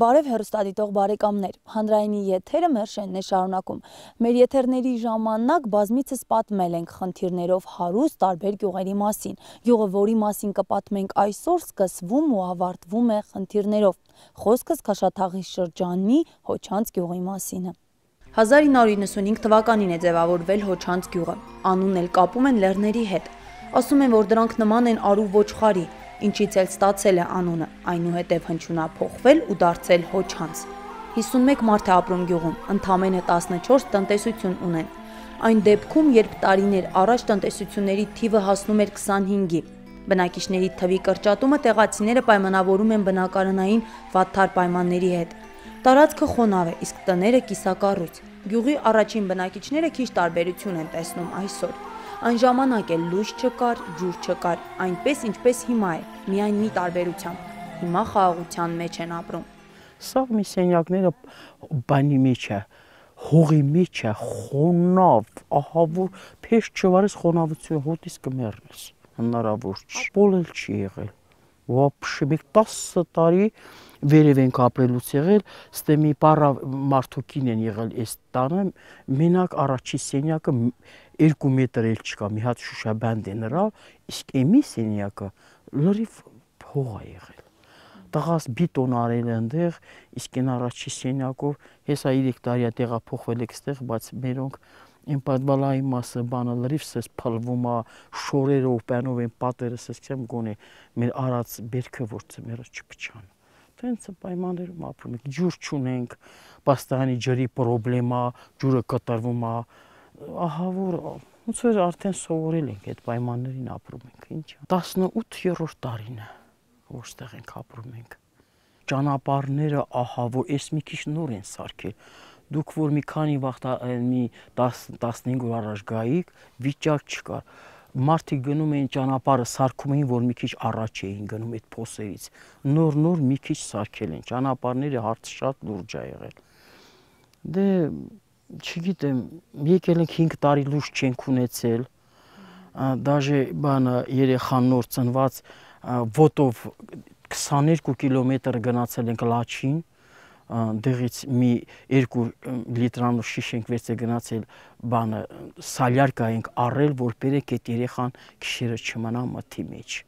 Բարև հերոստատիտող բարեկամներ, հանրայինի եթերը մեր շենն է շարունակում։ Մեր եթերների ժամանակ բազմիցս պատմել ենք խնդիրներով հարուստ տարբեր գյուղերի մասին։ Գյուղը, որի մասին կպատմենք այսօր, սկսվում ու ավարտվում է խնդիրներով։ Խոսքս Քաշաթաղի շրջանի Հոչանց գյուղի մասին է։ 1995 թվականին է ձևավորվել Հոչանց գյուղը։ Անունն էլ կապում են լեռների հետ։ Ասում են, որ դրանք նման են արու ոչխարի, ինչից էլ ստացել է անունը, այնուհետև հնչյունափոխվել ու դարձել Հոչանց։ 51 մարդ է ապրում գյուղում, ընդամենը 14 տնտեսություն ունեն։ Այն դեպքում, երբ տարիներ առաջ տնտեսությունների թիվը հասնում էր 25-ի, բնակիչների թվի կրճատումը տեղացիները պայմանավորում են բնակարանային վատթար պայմանների հետ։ Տարածքը խոնավ է, իսկ տները կիսակառույց։ Գյուղի առաջին բնակիչները քիչ տարբերություն են տեսնում այսօր։ Այն ժամանակ էլ լույս չկար, ջուր չկար, այնպես ինչպես հիմա է, միայն մի տարբերությամբ։ Հիմա խաղաղության մեջ են ապրում։ Սա մի սենյակները բանի մեջ է, հողի մեջ է, խոնավ, ահա որ փեշ չվարես խոնավություն հոտից կմեռնես։ Հնարավոր չի։ Բոլել չի եղել։ Вообще մեկ 10 տարի վերև ենք ապրելուց եղել, ստե մի պարա մարդուկին են եղել այս տանը, մենակ առաջի սենյակը 2 մետր էլ չկա, մի հատ շուշաբանդ է նրա, իսկ եմի սենյակը լրիվ փող է եղել։ Տղաս բիտոն արել այնտեղ, իսկ այն առաջի սենյակով հեսա 3 տարի է տեղափոխվել եկստեղ, բայց մերոնք այն պատվալայի մասը բանը լրիվ սես փլվում է շորերով, բանով են պատերը սեսքեմ գոնե մեր արած բերքը որ ծմերը չփչան տենց պայմաններում ապրում ենք, ջուր չունենք, պաստանի ջրի խնդրեմա, ջուրը կտրվում է, ահա որ ոնց որ արդեն սովորել ենք այդ պայմաններին ապրում ենք, ինչ 18-րդ տարին է, որտեղ ենք ապրում ենք։ Ճանապարհները ահա որ էս մի քիչ նոր են սարքել դուք որ մի քանի վաղ մի 10 15 օր առաջ գայիք, վիճակ չկար մարդիկ գնում էին ճանապարհը սարքում էին, որ մի քիչ առաջ էին գնում այդ փոսերից։ Նոր-նոր մի քիչ սարքել են։ Ճանապարհները հարցը շատ լուրջ է եղել։ Դե չգիտեմ, եկել ենք 5 տարի լույս չենք ունեցել։ Դաժե բանը երեխան նոր ծնված ոտով 22 կիլոմետր գնացել ենք Լաչին դեղից մի 2 լիտրանով շիշ ենք վերցե գնացել բանը սալյարկա ենք առել որ բերեք այդ երեխան քիշերը չմնա մթի մեջ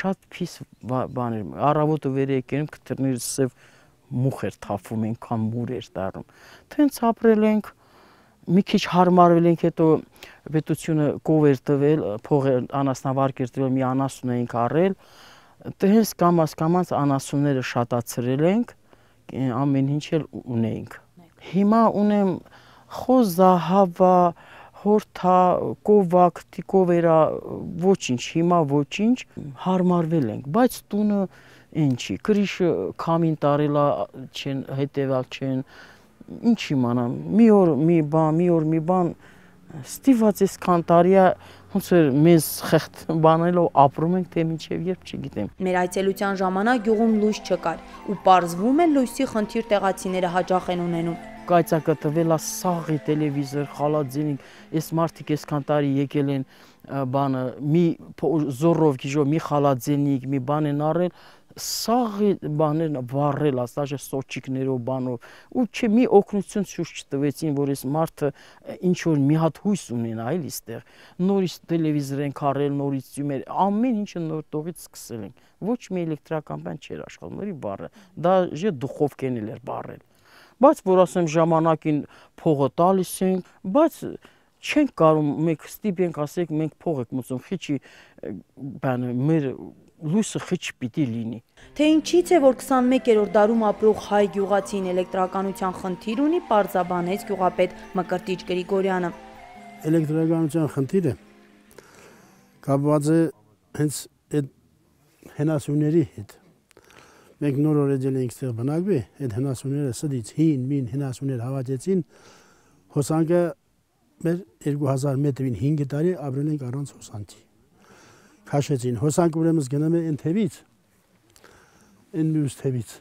շատ փիս բաներ առավոտը վեր եկել կտրներ սև մուխ էր թափում ենքան մուր էր դառնում թենց ապրել ենք մի քիչ հարմարվել ենք հետո պետությունը կով էր տվել փողը անասնավարկ էր տվել մի անասուն էինք առել տենց կամաց կամաց անասունները շատացրել ենք ամեն ինչ էլ ունեինք։ Հիմա ունեմ խոզահավա, հորթա, կովակ, տիկովերա, ոչինչ, հիմա ոչինչ, հարմարվել ենք, բայց տունը ինչի, կրիշը քամին տարելա չեն, հետևալ չեն, ինչ իմանամ, մի օր մի բան, մի օր մի բան, ստիված էս կանտարիա ոնց որ մեզ խեղտ բանելով ապրում ենք թե մինչև երբ չգիտեմ։ Մեր այցելության ժամանակ գյուղում լույս չկար ու parzվում է լույսի խնդիր տեղացիները հաճախ են ունենում կայծակը տվելա սաղի տելևիզոր, խալածինիկ, այս մարդիկ այսքան տարի եկել են բանը մի զորով գիժո մի խալածինիկ, մի բան են առել, սաղի բաներն վառել, ասաժե սոճիկներով բանով ու չէ մի օգնություն ցույց չտվեցին, որ այս մարդը ինչ որ մի հատ հույս ունենա այլ իստեղ։ Նորից տելևիզոր են քարել, նորից ծյումեր, ամեն ինչը նոր տողից սկսել են։ Ոչ մի էլեկտրական բան չէր աշխատում, նորի բառը։ Դա ժե դուխովկեն էր բառել։ Բայց որ ասեմ ժամանակին փողը տալիս են, բայց չենք կարող մեկ ստիպենք ասեք մենք փող եք մուծում, խիչի բանը մեր լույսը խիչ պիտի լինի։ Թե ինչից է, որ 21-րդ դարում ապրող հայ գյուղացին էլեկտրականության խնդիր ունի, պարզաբանեց գյուղապետ Մկրտիչ Գրիգորյանը։ Էլեկտրականության խնդիրը կապված է հենց այդ հենասյուների հետ։ Մենք նոր օրեջել ենք ստեղ բնակվի, այդ հենասյուները սդից հին մին հենասյուներ հավաքեցին, հոսանքը մեր 2000 մետրին 5 տարի ապրել ենք առանց հոսանքի քաշեցին։ Հոսանք ուրեմն գնում է այն թևից։ Այն մյուս թևից։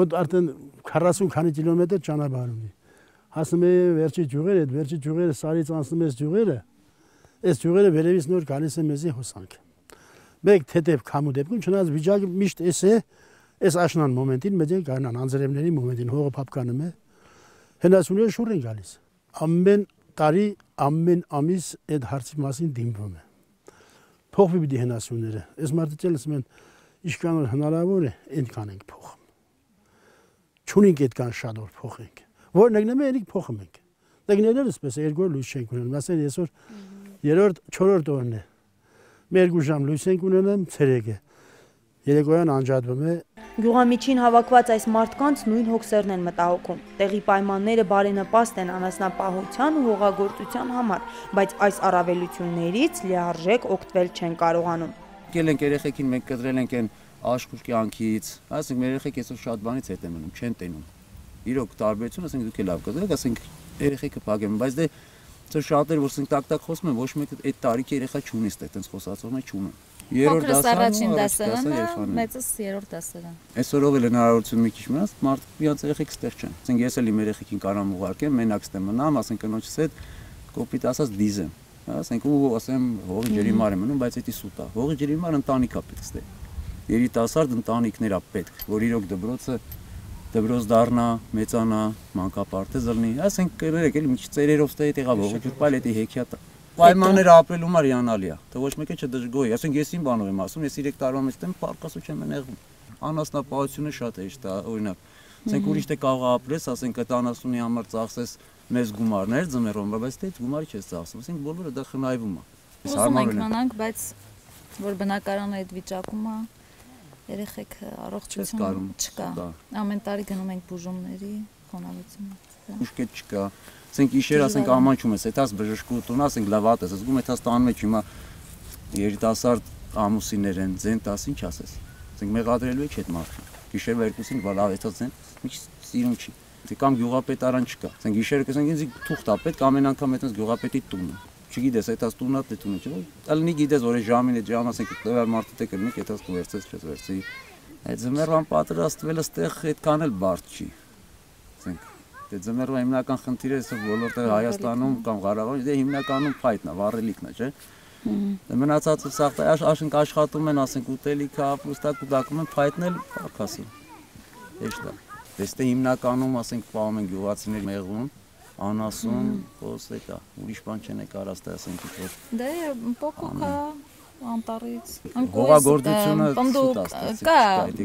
Ոդ արդեն 40 քանի կիլոմետր ճանապարհ ունի։ Հասնում է վերջի ջուղերը, այդ վերջի ջուղերը սարից անցնում է ջուղերը։ Այս ջուղերը վերևից նոր գալիս է մեզի հոսանք։ Մեկ թեթև քամու դեպքում չնայած վիճակը միշտ էս է, այս աշնան մոմենտին մեջ են կանան անձրևների մոմենտին հողը փապկանում է հնասունները շուռ են գալիս ամեն տարի ամեն ամիս այդ հարցի մասին դիմվում է փոխվի պիտի հնասունները այս մարդը ասում են ինչքան որ հնարավոր է այնքան ենք փոխում չունենք այդքան շատ որ փոխենք որ նգնեմ ենք փոխում ենք նգներներս պես երկու լույս չենք ունենում ասեն այսօր երրորդ չորրորդ օրն է մեր երկու ժամ լույս ենք ունենում ցերեկը երեկոյան անջատվում է Գյուղամիջին հավաքված այս մարդկանց նույն հոգսերն են մտահոգում։ Տեղի պայմանները բարենպաստ են անասնապահության ու հողագործության համար, բայց այս առավելություններից լիարժեք օգտվել չեն կարողանում։ Եկել ենք երեխեքին մենք կտրել ենք այն աշխուժ կյանքից, ասենք մեր երեխեք այսօր շատ բանից հետ են մնում, չեն տենում։ Իրոք տարբերություն, ասենք դուք էլ լավ կտրեք, ասենք երեխեքը փակեմ, բայց դե Ծո շատեր որ ասենք տակ-տակ խոսում են, ոչ մեկը այդ տարիքի երեխա չունի ստե, այտենց խոսածողն է չունեն։ Երրորդ դասարան, առաջին դասարան, մեծս երրորդ դասարան։ Այսօրով էլ հնարավորություն մի քիչ մնաց, մարդ իրանց երեխեք ստեղ չեն։ Ասենք ես էլ իմ երեխեքին կարամ ուղարկեմ, մենակ ստե մնամ, ասենք կնոջս հետ կոպիտ ասած դիզեմ։ Ասենք ու ասեմ հողի ջրիմար եմ մնում, բայց դա սուտ է։ Հողի ջրիմար ընտանիքա պետք ստե։ Երիտասարդ ընտանիքներ է պետք, որ իրոք դբրոցը դբրոց դառնա, մեծանա, մանկապարտեզ լինի։ Ասենք կներեք էլի մի քիչ ծերերով ստե տեղա ողջ ջուրպալ էդի հեքիաթ պայմանները ապրելու համար հիանալի է։ Թե ոչ մեկը չդժգոհի։ Ասենք ես իմ բանով եմ ասում, ես 3 տարվա մեջ տեմ պարկասու չեմ նեղվում։ Անասնապահությունը շատ է իշտա, օրինակ։ Ասենք ուրիշ թե կարող ապրես, ասենք այդ անասունի համար ծախսես մեծ գումարներ ձմեռում, բայց դե գումարի չես ծախսում։ Ասենք բոլորը դա խնայվում է։ Ուզում ենք մնանք, բայց որ բնակարանը այդ վիճակում է, երեխեք առողջություն չկա։ Ամեն տարի գնում ենք բուժումների, խոնավություն։ Ուշքետ չկա։ Ասենք իշեր, ասենք ամանչում ես, այդաս բժշկություն, ասենք լավատ ես, զգում ես տանում մեջ հիմա երիտասարդ ամուսիններ են, ձեն տաս ինչ ասես։ Ասենք մեղադրելու եք այդ մարդը։ Գիշերվա երկուսին լավ էտա ձեն, մի սիրուն չի։ Դե կամ գյուղապետարան չկա։ Ասենք գիշերը կսենք ինձ թուղթ է պետք ամեն անգամ այդպես գյուղապետի տունը չգիտես, այդ աս տունա դե տունը չէ։ Ալնի գիտես, որ ժամին է ժամ ասենք տվյալ մարդը դե կլինի, այդ աս կվերցես, չես վերցի։ Այդ զմերվան պատրաստվելը ստեղ այդքան էլ բարդ չի։ Ասենք դե զմերվա հիմնական խնդիրը է բոլորտեղ Հայաստանում կամ Ղարաբաղում, դե հիմնականում փայտն է, վառելիքն է, չէ։ Դե մնացածը սաղ աշենք աշխատում են, ասենք ուտելիքը, ապրուստակ ուտակում են, փայտն էլ փակասի։ Հեշտ է։ Դե ստե հիմնականում ասենք պահում են գյուղացիներ մեղուն, անասուն, խոս էկա, ուրիշ բան չեն եկար աստե ասենք որ։ Դե փոքուկ է անտարից։ Հողագործությունը կա,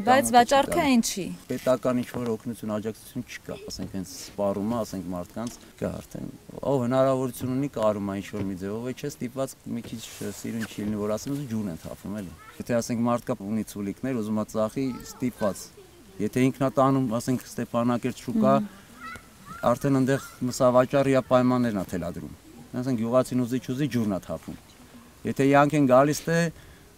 բայց վաճառքը ինչի։ Պետական ինչ որ օգնություն, աջակցություն չկա, ասենք հենց սպառումը, ասենք մարդկանց կա արդեն։ Ով հնարավորություն ունի կարում է ինչ որ մի ձևով, չէ՞ ստիպված մի քիչ սիրուն չի լինի, որ ասեմ ջուն են թափում էլի։ Եթե ասենք մարդկա ունի ցուլիկներ, ուզում է ծախի ստիպված։ Եթե ինքնատանում, ասենք Ստեփանակերտ շուկա, արդեն այնտեղ մսավաճառիա պայմաններն է թելադրում։ Ասենք գյուղացին ուզի չուզի ջուրն է թափում։ Եթե յանք են գալիս թե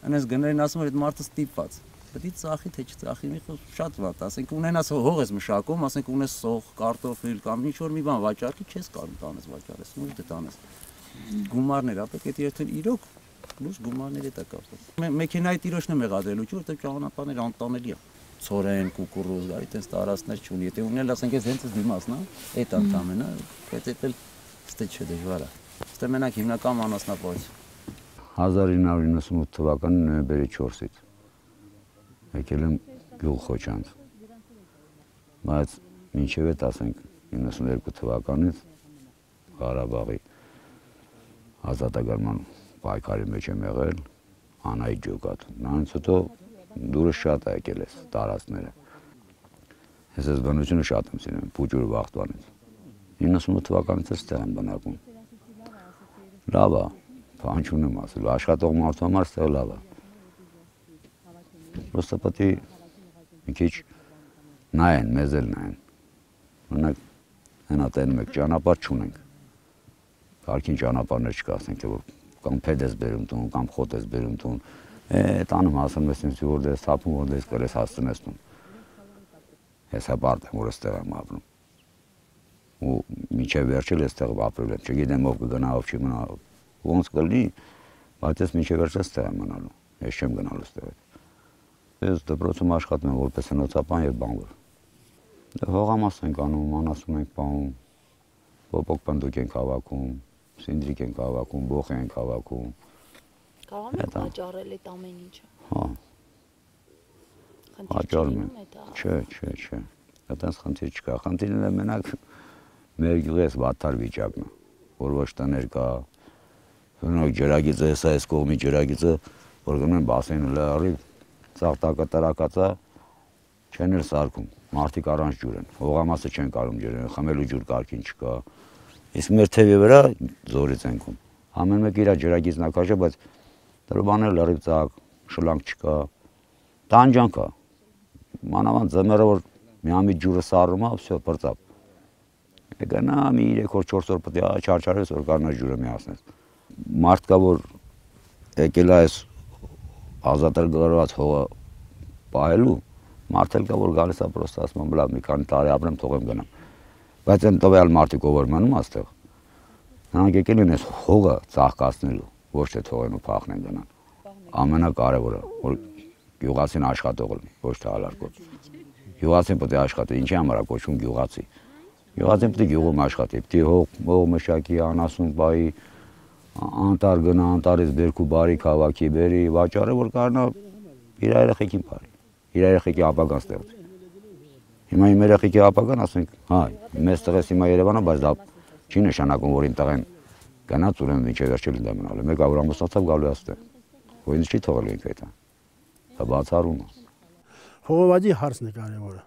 այնպես գներին ասում որ այդ մարդը ստիպված։ Պետք է ծախի թե չծախի մի շատ վատ, ասենք ունենաս հող ես մշակում, ասենք ունես սող, կարտոֆիլ կամ ինչ որ մի բան վաճառքի չես կարող տանես վաճառես, ու դե տանես։ Գումարներ, ապա եթե եթե իրոք լույս գումարներ է դա կապված։ Մեքենայի տիրոջն է մեղադրելու, չէ՞ որտեղ ճանապարհներ անտանելի է ծորեն, կուկուրուզ, դա այդպես տարածքներ չունի։ Եթե ունել ասենք ես հենց դիմացն է, այդ ընդամենը, բայց այդ էլ ստե չէ դժվար է։ Ստե մենակ հիմնական անասնապահություն 1998 թվականի նոյեմբերի 4-ից եկել եմ գյուղ Խոչանց։ Բայց մինչև այդ ասենք 92 թվականից Ղարաբաղի ազատագրման պայքարի մեջ եմ եղել Անայի ջոկատ։ Նրանից հետո դուրը շատ է եկել էս տարածքները։ Ես այս բնությունը շատ եմ սիրում, փուջուր վախտվանից։ 98 թվականից էստեղ եմ բնակվում։ Լավ է, փանջունում ասելու, աշխատող մարդու համար ստեղ լավ է։ Պրոստը պետք է մի քիչ նայեն, մեզ էլ նայեն։ Մենակ հենա տենում եք ճանապարհ չունենք։ Կարքին ճանապարհներ չկա, ասենք թե որ կամ փեդ ես բերում տուն, կամ խոտ ես բերում տուն։ Է, տանում հասնում ես ինձ որ դես թափում, որ դես կրես հասցնես տուն։ Ես հապարտ եմ, որ ստեղ եմ ապրում։ Ու միջև վերջել էստեղ ապրել եմ, չգիտեմ ով կգնա, ով չի մնա, ոնց կլինի բայց ես միջև վերջել ստեղ եմ մնալու ես չեմ գնալու ստեղ ես դպրոցում աշխատում եմ որպես հնոցապան եւ բանվոր դե հողամաս ենք անում անասում ենք բանում պոպոկ պնդուկ ենք հավաքում սինդրիկ ենք հավաքում բոխ ենք հավաքում Կարողանում եք վաճառել այդ ամեն ինչը։ Հա։ Հաճարում են։ Չէ, չէ, չէ։ Այդպես խնդիր չկա։ Խնդիրն է մենակ մեր գյուղի էս վատար վիճակն է, որ ոչ տներ կա։ Օրինակ ջրագիծը, հեսա էս կողմի ջրագիծը, որ գնում են բասենը լարի, ծաղտակը տրակածա, չեն էլ սարկում։ Մարդիկ առանց ջուր են։ Հողամասը չեն կարում ջրեն, խմելու ջուր կարքին չկա։ Իսկ մեր թևի վրա զորից են քում։ Ամեն մեկ իր ջրագիծն է քաշը, բայց դրբաներ լրիվ ծակ, շլանք չկա։ Տանջան կա։ Մանավանդ ձմեռը որ մի ամի ջուրը սառում է, վсё, բրծապ։ Գնա մի 3 օր 4 օր պետք է չարչարես որ կանա ջուրը միացնես։ Մարդ կա որ եկել այս ազատագրված հողը պահելու, մարդ էլ կա որ գալիս է պրոստը ասում եմ, լավ մի քանի տարի ապրեմ, թողեմ գնամ։ Բայց այն տվյալ մարդիկ ով որ մնում աստեղ, նրանք եկել են այս հողը ծաղկացնելու, ոչ թե թողեն ու փախնեն գնան։ Ամենակարևորը, որ գյուղացին աշխատող լինի, ոչ թե ալարկոտ։ Գյուղացին պետք է աշխատի, ինչի համար է կոչվում գյուղացի։ Գյուղացին պետք է գյուղում աշխատի, պետք է հող, հող մշակի, անասուն բայի, անտար գնա, անտարից բերքու բարի քաղաքի բերի, վաճառը որ կարողանա իր երեխեքին բարի, իր երեխեքի ապագան ստեղծի։ Հիմա իմ երեխեքի ապագան ասենք, հա, մեծ տղես հիմա Երևանը, բայց դա չի նշանակում, որ իմ տղեն գնաց ուրեմն մինչև վերջը լինდა մնալ։ Մեկը որ ամուսնացավ գալու աստեղ։ Որ ինձ չի թողել ինքը դա։ Դա բացառում է։ Խողովաձի հարցն է կարևորը։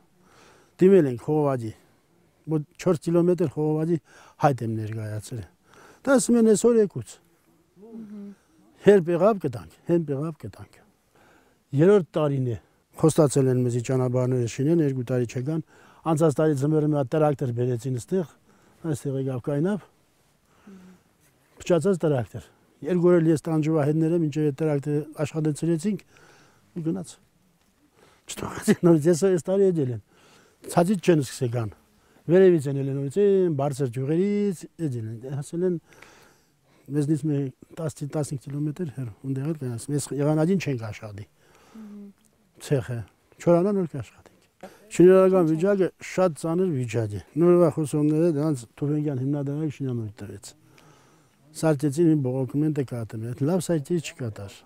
Դիմել ենք Խողովաձի։ Մոտ 4 կիլոմետր Խողովաձի հայտ եմ ներկայացրել։ Դա ասում են այսօր եկուց։ Հերբ եղավ կտանք, հերբ եղավ կտանք։ Երրորդ տարին է խոստացել են մեզի ճանապարհները շինեն, երկու տարի չեկան։ Անցած տարի ձմեռը մի հատ տրակտոր բերեցին այստեղ, այստեղ եկավ կայնավ։ Փչացած տրակտոր։ Երկու օր ես տանջուվա հետները մինչև այդ տրակտորը աշխատեցրեցինք ու գնաց։ Չթողեցին նորից ես այս տարի եկել են։ Ցածից չեն սկսել գան։ Վերևից են ելել նորից բարձր ջուղերից եկել են։ Հասել են մեզնից մի 10-15 կիլոմետր հեռ, ունդեղ էլ գնաց։ Ես եղանադին չենք աշխատի։ Ցեխը չորանա նոր կաշխատենք։ Շինարարական վիճակը շատ ծանր վիճակ է։ Նորվա խոսողները դրանց Թուվենյան հիմնադրամի շինանույթ տվեց։ Սարքեցին մի բողոքումենտ է կատում, այդ լավ սայթի չկատար։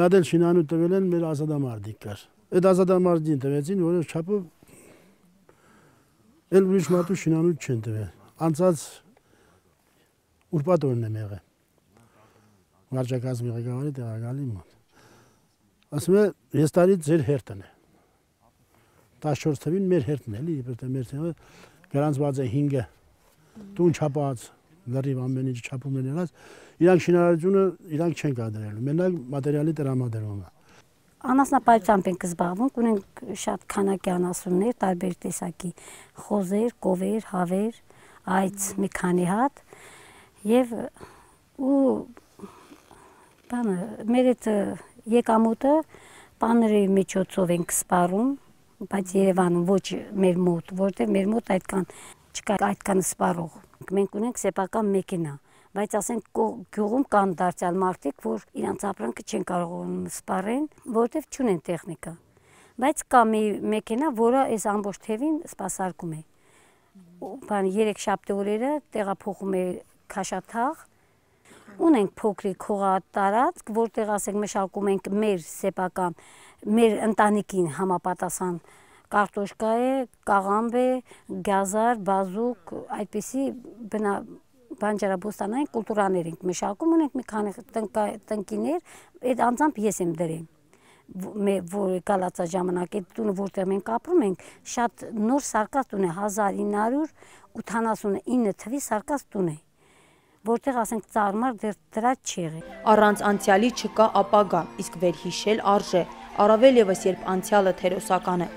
Մատ էլ շինանույթ տվել են մեր ազատամարտիկ կար։ Այդ ազատամարտին տվեցին, որը չափով էլ ուրիշ մատու շինանույթ չեն տվել։ Անցած ուրբաթ օրն եմ եղել։ Վարչակազմի ղեկավարի տեղակալի մոտ։ Ասում է, ես տարի ձեր հերթն է։ 14 թվին մեր հերթն էլի, իբր թե մեր թեմը գրանցված է 5-ը։ Տուն չափած, լրիվ ամեն ինչ չափում են եղած, իրանք շինարարությունը իրանք չեն կադրելու, մենակ մատերիալի տրամադրումը։ Անասնապահությամբ ենք զբաղվում, ունենք շատ քանակի անասուններ, տարբեր տեսակի խոզեր, կովեր, հավեր, այծ մի քանի հատ եւ ու բանը մեր այդ եկամուտը պաների միջոցով ենք սպառում, բայց Երևանում ոչ մեր մոտ, որտեղ մեր մոտ այդքան չկա այդքան սպառող։ Մենք ունենք սեփական մեքենա, բայց ասենք գյուղում կան դարձյալ մարդիկ, որ իրանց ապրանքը չեն կարողանում սպառեն, որտեղ չունեն տեխնիկա։ Բայց կա մի մեքենա, որը այս ամբողջ թևին սպասարկում է։ Բան 3 շաբթի օրերը տեղափոխում է քաշաթաղ ունենք փոքրիկ հողատարածք, որտեղ ասենք մշակում ենք մեր սեփական, մեր ընտանիքին համապատասխան կարտոշկա է, կաղամբ է, գազար, բազուկ, այդպիսի բնա բանջարաբոստանային կուլտուրաներ ենք մշակում, ունենք մի քանի տնկիներ, այդ անձամբ ես եմ դրեմ որ գալացա ժամանակ այդ տունը որտեղ մենք ապրում ենք շատ նոր սարկած տուն է 1989 թվի սարկած տուն է որտեղ ասենք ծարմար դեռ դրա չի եղել։ Առանց անցյալի չկա ապագա, իսկ վերհիշել արժե, առավել եւս երբ անցյալը թերոսական է։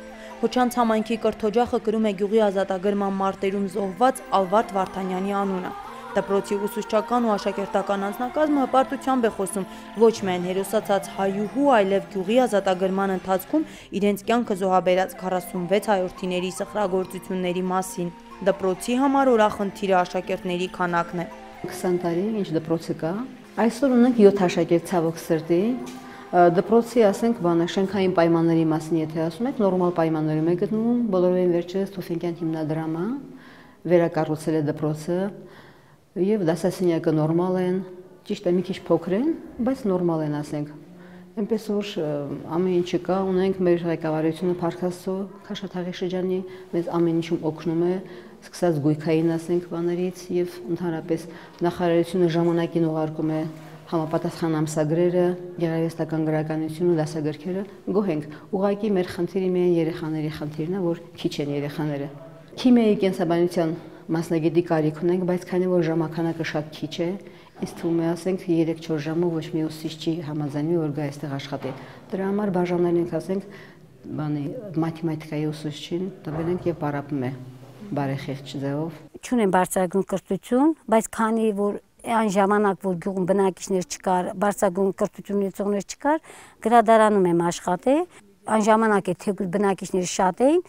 Հոչանց համայնքի կրթօջախը գրում է գյուղի ազատագրման մարտերում զոհված Ալվարդ Վարդանյանի անունը։ Դպրոցի ուսուցչական ու աշակերտական անձնակազմը հպարտությամբ է խոսում ոչ միայն հերոսացած հայուհու, այլև գյուղի ազատագրման ընթացքում իրենց կյանքը զոհաբերած 46 հայորդիների սխրագործությունների մասին։ Դպրոցի համար օրախնդիրը աշակերտների քանակն է։ 20 տարի ինչ դպրոցը կա։ Այսօր ունենք 7 աշակերտ ցավոք սրտի։ Դպրոցի, ասենք, բանը շենքային պայմանների մասին եթե ասում եք, նորմալ պայմաններում է գտնվում, բոլորովին վերջերս Թուֆենկյան հիմնադրամը վերակառուցել է դպրոցը եւ դասասենյակը նորմալ են, ճիշտ է մի քիչ փոքր են, բայց նորմալ են, ասենք։ Էնպես որ ամեն ինչը կա, ունենք մեր ղեկավարությունը Փարքաստո Քաշաթաղի շրջանի մեզ ամեն ինչում օգնում է, սկսած գույքային ասենք բաներից եւ ընդհանրապես նախարարությունը ժամանակին ուղարկում է համապատասխան ամսագրերը, գեղարվեստական գրականությունը, դասագրքերը, գոհ ենք։ Ուղղակի մեր խնդիրը միայն երեխաների խնդիրն է, որ քիչ են երեխաները։ Քիմիայի կենսաբանության մասնագետի կարիք ունենք, բայց քանի որ ժամանականակը շատ քիչ է, ինձ թվում է ասենք 3-4 ժամով ոչ մի ուսուցիչ չի համաձայնվի որ գա այստեղ աշխատի։ Դրա համար բաժանել ենք ասենք բանի մաթեմատիկայի ուսուցչին, տվել ենք եւ պարապում է բարեխիղճ ձևով։ Չունեն բարձրագույն կրթություն, բայց քանի որ այն ժամանակ որ գյուղում բնակիչներ չկար, բարձրագույն կրթություն ունեցողներ չկար, գրադարանում եմ աշխատել, այն ժամանակ է թեկուզ բնակիչները շատ էին,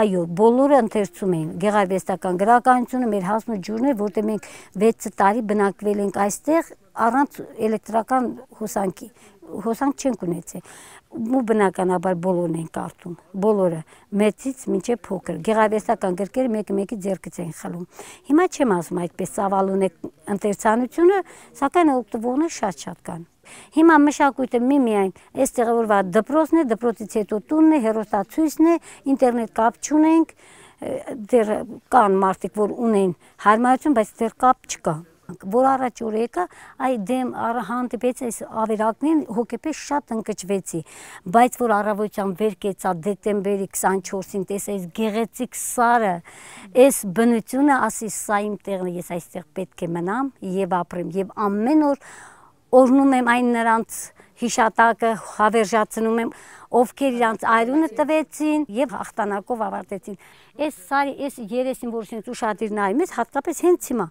այո, բոլորը ընթերցում էին գեղարվեստական գրականությունը, մեր հասն ու ջուրն է, որտեղ մենք 6 տարի բնակվել ենք այստեղ առանց էլեկտրական հոսանքի հոսանք չենք ունեցել ու բնականաբար բոլորն են կարդում բոլորը մեծից մինչև փոքր գեղարվեստական գրքերը մեկը մեկի ձեռքից են խլում հիմա չեմ ասում այդպես ծավալուն է ընթերցանությունը սակայն օգտվողները շատ-շատ կան Հիմա մշակույթը մի միայն այստեղ որ վա դպրոցն է, դպրոցից հետո տունն է, հերոստացույցն է, ինտերնետ կապ չունենք, դեռ կան մարդիկ, որ ունեն հարմարություն, բայց դեռ կապ չկա որ առաջ որ եկա, այ դեմ հանդիպեց այս ավերակներին հոգեպես շատ ընկճվեցի, բայց որ առավոտյան վեր կեցա դեկտեմբերի 24-ին տես այս գեղեցիկ սարը, այս բնությունը, ասի սա իմ տեղն է, ես այստեղ պետք է մնամ եւ ապրեմ եւ ամեն օր օրնում եմ այն նրանց հիշատակը հավերժացնում եմ, ովքեր իրանց այրունը տվեցին եւ հաղթանակով ավարտեցին։ Այս սարի, այս երեսին, որ ինձ ուշադիր նայում ես, հատկապես հենց հիմա,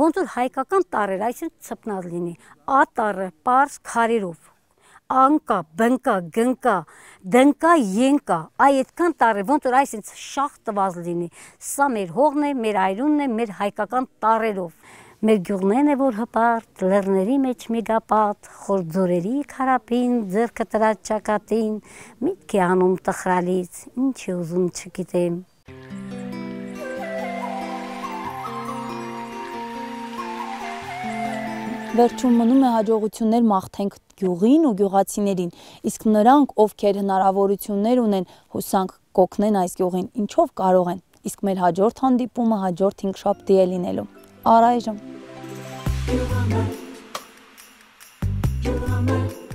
ոնց որ հայկական տարեր, այսինքն ծպնած լինի, ատարը, པարս քարերով անկա, բնկա, գնկա, դնկա, յենկա, այ այդքան տարի ոնց որ այսինքն շախ տված լինի։ Սա մեր հողն է, մեր այրունն է, մեր հայկական տարերով Մեր գյուղներն է որ հպարտ, լեռների մեջ միգապատ, խոր ձորերի քարապին, ձերքը տրած ճակատին, միտք է անում տխրալից, ինչ է ուզում չգիտեմ։ Վերջում մնում է հաջողություններ մաղթենք գյուղին ու գյուղացիներին, իսկ նրանք, ովքեր հնարավորություններ ունեն, հուսանք կոգնեն այս գյուղին, ինչով կարող են։ Իսկ մեր հաջորդ հանդիպումը հաջորդ 5 շաբթի է լինելու։ arayacağım. You're my, you're my.